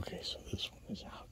Okay, so this one is out.